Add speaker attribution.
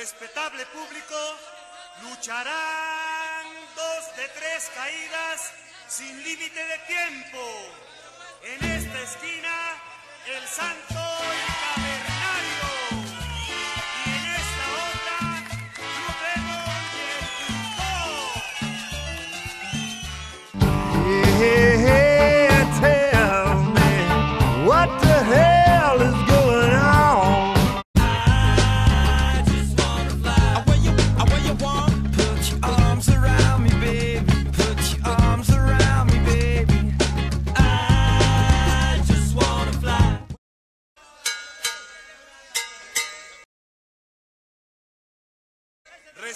Speaker 1: respetable público, lucharán dos de tres caídas sin límite de tiempo. En esta esquina, el santo...